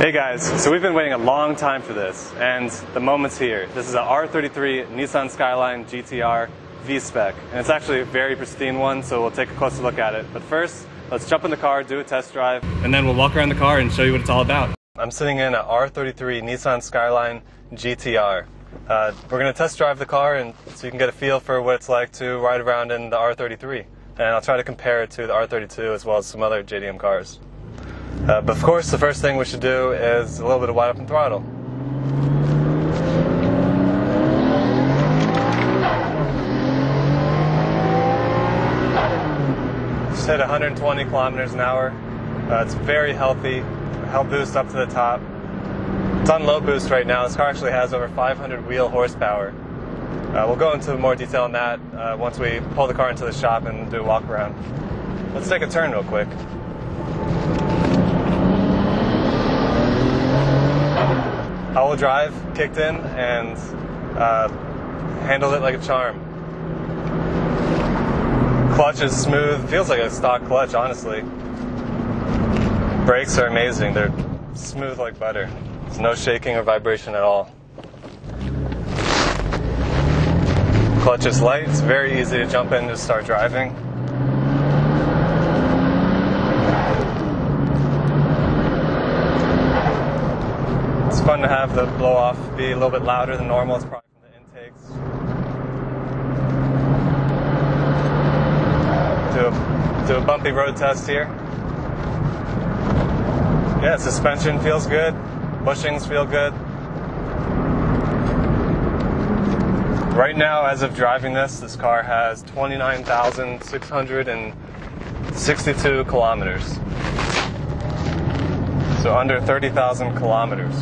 Hey guys, so we've been waiting a long time for this, and the moment's here. This is a R33 Nissan Skyline GTR V-Spec, and it's actually a very pristine one, so we'll take a closer look at it. But first, let's jump in the car, do a test drive, and then we'll walk around the car and show you what it's all about. I'm sitting in a R33 Nissan Skyline GTR. Uh, we're going to test drive the car and so you can get a feel for what it's like to ride around in the R33. And I'll try to compare it to the R32 as well as some other JDM cars. Uh, but of course, the first thing we should do is a little bit of wide open throttle. Just hit 120 kilometers an hour. Uh, it's very healthy. Help boost up to the top. It's on low boost right now. This car actually has over 500 wheel horsepower. Uh, we'll go into more detail on that uh, once we pull the car into the shop and do a walk around. Let's take a turn real quick. All-wheel drive kicked in and uh, handled it like a charm. Clutch is smooth, feels like a stock clutch, honestly. Brakes are amazing, they're smooth like butter. There's no shaking or vibration at all. Clutch is light, it's very easy to jump in and start driving. Fun to have the blow off be a little bit louder than normal. It's probably from the intakes. Do a, do a bumpy road test here. Yeah, suspension feels good. Bushings feel good. Right now, as of driving this, this car has 29,662 kilometers. So under 30,000 kilometers.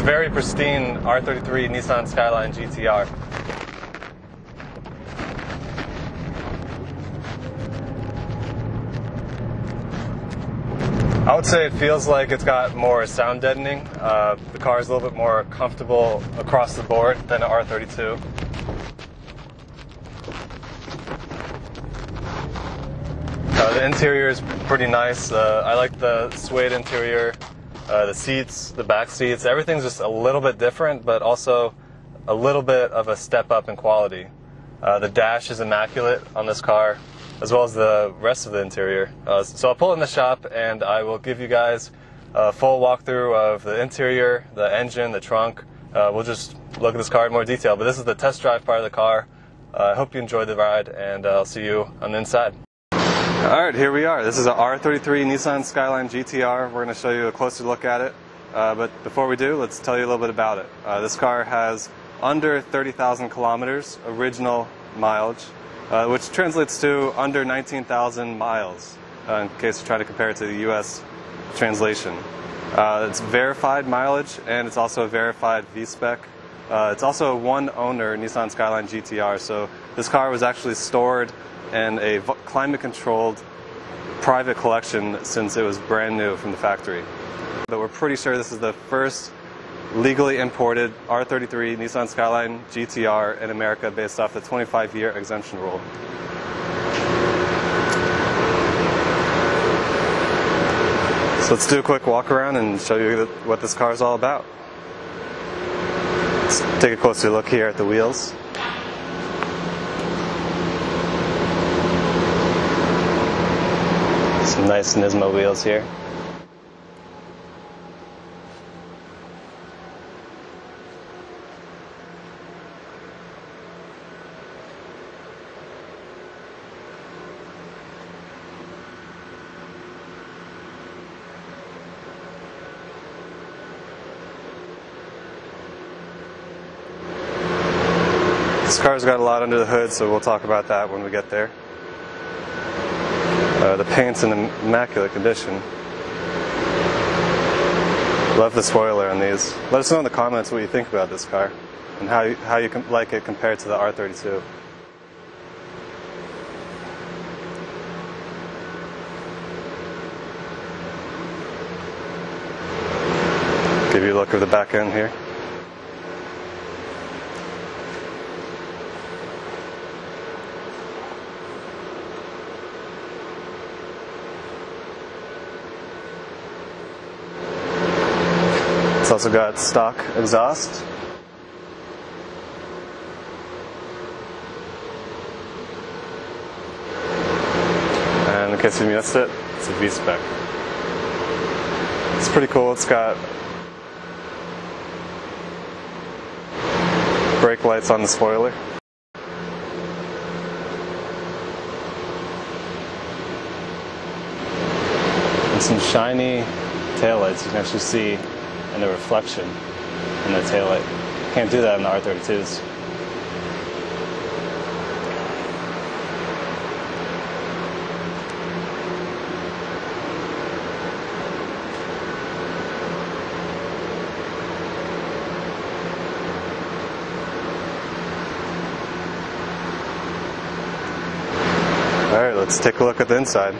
A very pristine R33 Nissan Skyline GTR. I would say it feels like it's got more sound deadening. Uh, the car is a little bit more comfortable across the board than an R32. Uh, the interior is pretty nice. Uh, I like the suede interior, uh, the seats, the back seats. Everything's just a little bit different, but also a little bit of a step up in quality. Uh, the dash is immaculate on this car, as well as the rest of the interior. Uh, so I'll pull in the shop and I will give you guys a full walkthrough of the interior, the engine, the trunk. Uh, we'll just look at this car in more detail. But this is the test drive part of the car. I hope you enjoyed the ride, and I'll see you on the inside. All right, here we are. This is a R33 Nissan Skyline GTR. We're going to show you a closer look at it. Uh, but before we do, let's tell you a little bit about it. Uh, this car has under 30,000 kilometers original mileage, uh, which translates to under 19,000 miles, uh, in case you're trying to compare it to the U.S. translation. Uh, it's verified mileage, and it's also a verified V-spec. Uh, it's also a one-owner Nissan Skyline GTR, so this car was actually stored and a climate controlled private collection since it was brand new from the factory. But we're pretty sure this is the first legally imported R33 Nissan Skyline GTR in America based off the 25 year exemption rule. So let's do a quick walk around and show you what this car is all about. Let's take a closer look here at the wheels. Some nice Nismo wheels here. This car's got a lot under the hood, so we'll talk about that when we get there. Uh, the paint's in immaculate condition. Love the spoiler on these. Let us know in the comments what you think about this car and how you, how you like it compared to the R32. Give you a look of the back end here. Also got stock exhaust. And in case you missed it, it's a V-spec. It's pretty cool. It's got brake lights on the spoiler. And some shiny taillights you can actually see in the reflection in the taillight. Can't do that in the R32s. All right, let's take a look at the inside.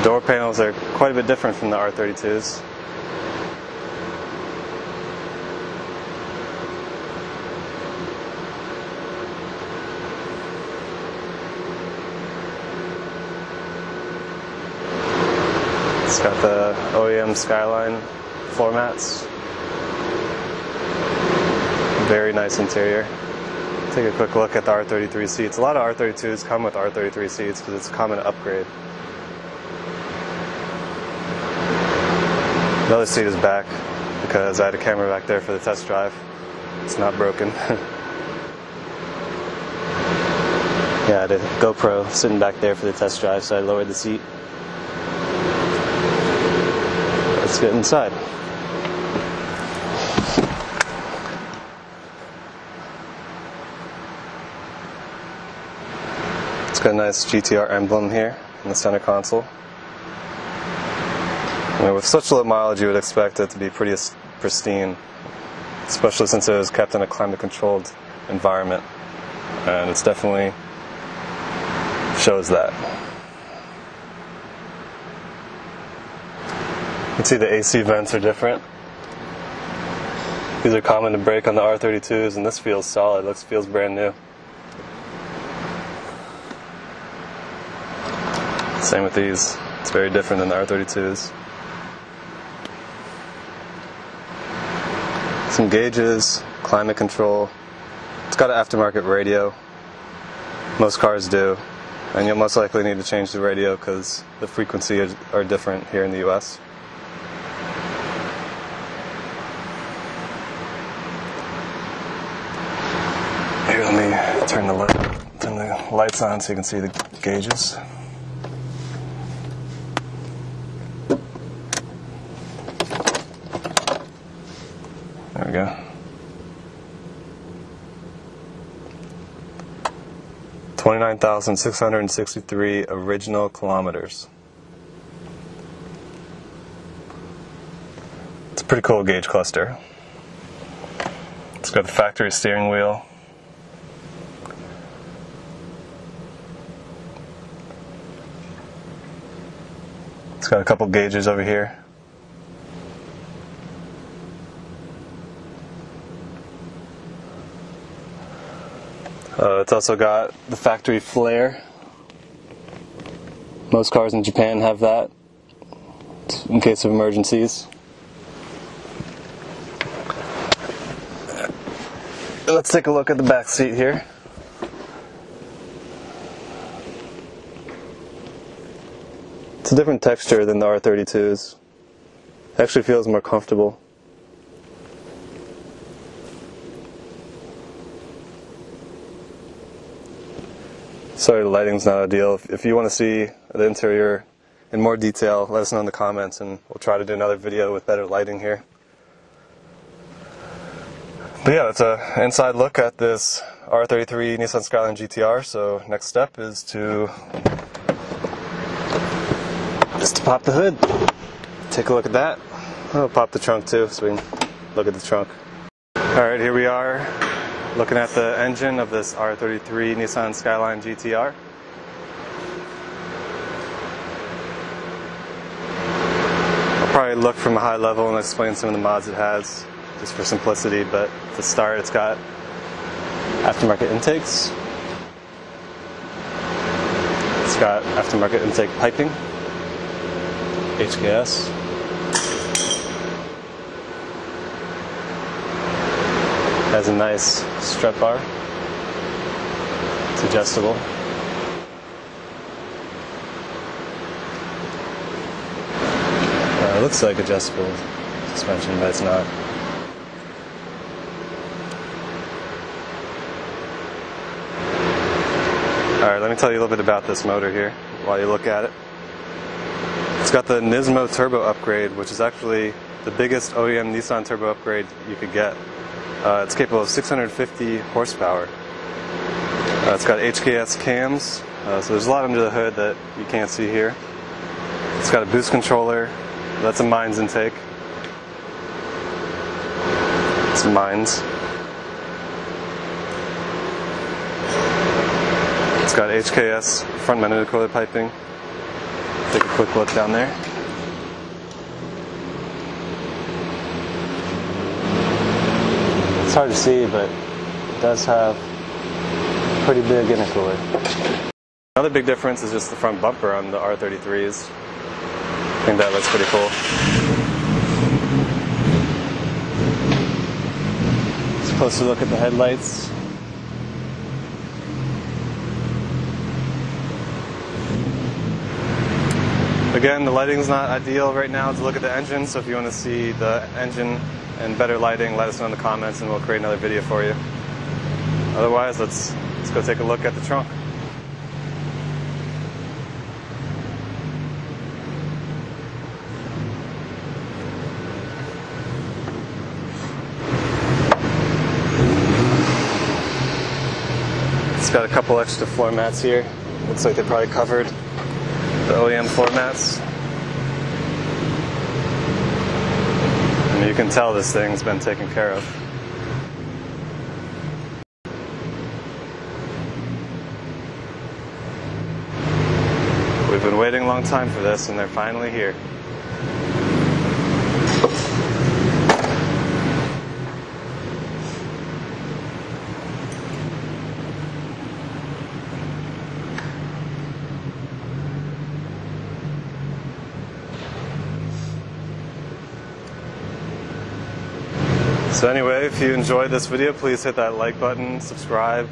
The door panels are quite a bit different from the R32s. It's got the OEM Skyline floor mats. Very nice interior. Take a quick look at the R33 seats. A lot of R32s come with R33 seats because it's a common upgrade. The other seat is back because I had a camera back there for the test drive. It's not broken. yeah, I had a GoPro sitting back there for the test drive, so I lowered the seat. Let's get inside. It's got a nice GTR emblem here in the center console. With such low mileage, you would expect it to be pretty pristine, especially since it was kept in a climate-controlled environment, and it's definitely shows that. You can see the AC vents are different. These are common to break on the R32s, and this feels solid. Looks feels brand new. Same with these. It's very different than the R32s. Some gauges, climate control. It's got an aftermarket radio. Most cars do. And you'll most likely need to change the radio because the frequency are different here in the US. Here, let me turn the, light, turn the lights on so you can see the gauges. There we go. Twenty-nine thousand six hundred and sixty-three original kilometers. It's a pretty cool gauge cluster. It's got the factory steering wheel. It's got a couple gauges over here. Uh, it's also got the factory flare. Most cars in Japan have that in case of emergencies. Let's take a look at the back seat here. It's a different texture than the R32s. It actually feels more comfortable. Sorry, the lighting's not ideal. If, if you want to see the interior in more detail, let us know in the comments and we'll try to do another video with better lighting here. But yeah, that's an inside look at this R33 Nissan Skyline GTR. So next step is to is to pop the hood. Take a look at that. I'll pop the trunk too, so we can look at the trunk. All right, here we are, looking at the engine of this R33 Nissan Skyline GTR. I'll probably look from a high level and explain some of the mods it has, just for simplicity. But to start, it's got aftermarket intakes. It's got aftermarket intake piping, HKS. Has a nice strut bar. It's adjustable. Uh, it looks like adjustable suspension, but it's not. Alright, let me tell you a little bit about this motor here while you look at it. It's got the Nismo turbo upgrade, which is actually the biggest OEM Nissan turbo upgrade you could get. Uh, it's capable of 650 horsepower. Uh, it's got HKS cams, uh, so there's a lot under the hood that you can't see here. It's got a boost controller, that's a Mine's intake. It's Mine's. It's got HKS front mounted coiler piping. Take a quick look down there. It's hard to see, but it does have pretty big intercooler. Another big difference is just the front bumper on the R33s. I think that looks pretty cool. Let's closer look at the headlights. Again, the lighting's not ideal right now to look at the engine, so if you want to see the engine and better lighting, let us know in the comments and we'll create another video for you. Otherwise, let's, let's go take a look at the trunk. It's got a couple extra floor mats here. Looks like they probably covered the OEM floor mats. And you can tell this thing's been taken care of. We've been waiting a long time for this and they're finally here. So anyway, if you enjoyed this video, please hit that like button, subscribe,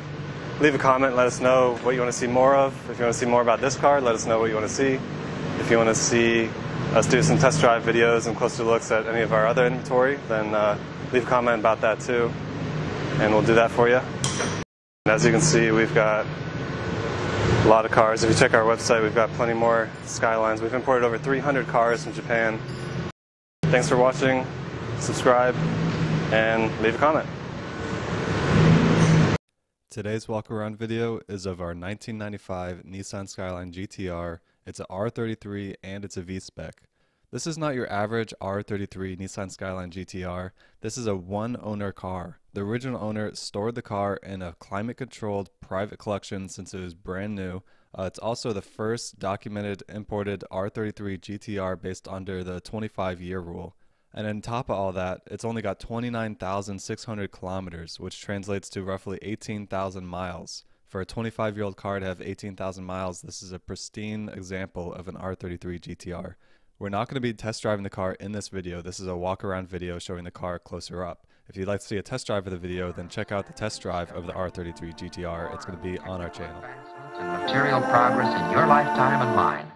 leave a comment, let us know what you want to see more of. If you want to see more about this car, let us know what you want to see. If you want to see us do some test drive videos and closer looks at any of our other inventory, then uh, leave a comment about that too, and we'll do that for you. And as you can see, we've got a lot of cars. If you check our website, we've got plenty more Skylines. We've imported over 300 cars from Japan. Thanks for watching. Subscribe and leave a comment. Today's walk around video is of our 1995 Nissan Skyline GTR. It's a R33 and it's a V-Spec. This is not your average R33 Nissan Skyline GTR. This is a one owner car. The original owner stored the car in a climate controlled private collection since it was brand new. Uh, it's also the first documented imported R33 GTR based under the 25 year rule. And on top of all that, it's only got 29,600 kilometers, which translates to roughly 18,000 miles. For a 25 year old car to have 18,000 miles, this is a pristine example of an R33 GTR. We're not going to be test driving the car in this video. This is a walk around video showing the car closer up. If you'd like to see a test drive of the video, then check out the test drive of the R33 GTR. It's going to be on our channel. And material progress in your lifetime and mine.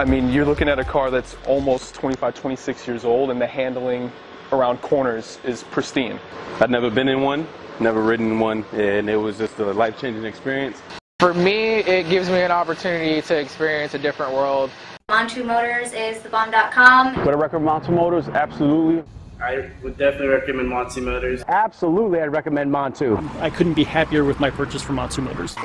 I mean, you're looking at a car that's almost 25, 26 years old and the handling around corners is pristine. I'd never been in one, never ridden in one, and it was just a life-changing experience. For me, it gives me an opportunity to experience a different world. Montu Motors is thebomb.com. Would I recommend Montu Motors? Absolutely. I would definitely recommend Montu Motors. Absolutely, I'd recommend Montu. I couldn't be happier with my purchase from Montu Motors.